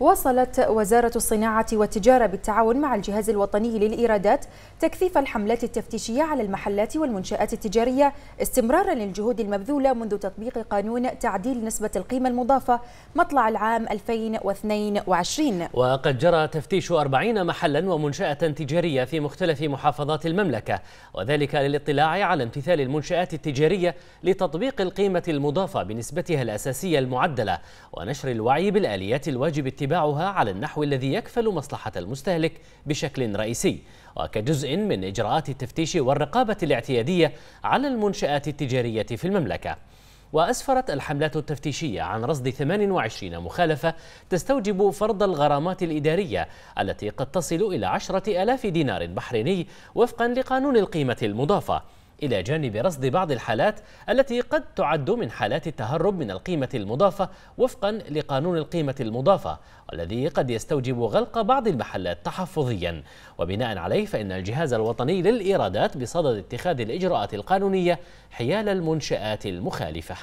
واصلت وزارة الصناعة والتجارة بالتعاون مع الجهاز الوطني للإيرادات تكثيف الحملات التفتيشية على المحلات والمنشآت التجارية استمرارا للجهود المبذولة منذ تطبيق قانون تعديل نسبة القيمة المضافة مطلع العام 2022 وقد جرى تفتيش 40 محلا ومنشأة تجارية في مختلف محافظات المملكة وذلك للاطلاع على امتثال المنشآت التجارية لتطبيق القيمة المضافة بنسبتها الأساسية المعدلة ونشر الوعي بالآليات الواجب اتباعها على النحو الذي يكفل مصلحة المستهلك بشكل رئيسي وكجزء من إجراءات التفتيش والرقابة الاعتيادية على المنشآت التجارية في المملكة. وأسفرت الحملات التفتيشية عن رصد 28 مخالفة تستوجب فرض الغرامات الإدارية التي قد تصل إلى عشرة ألاف دينار بحريني وفقا لقانون القيمة المضافة. إلى جانب رصد بعض الحالات التي قد تعد من حالات التهرب من القيمة المضافة وفقا لقانون القيمة المضافة والذي قد يستوجب غلق بعض المحلات تحفظيا. وبناء عليه فإن الجهاز الوطني للإيرادات بصدد اتخاذ الإجراءات القانونية حيال المنشآت المخالفة.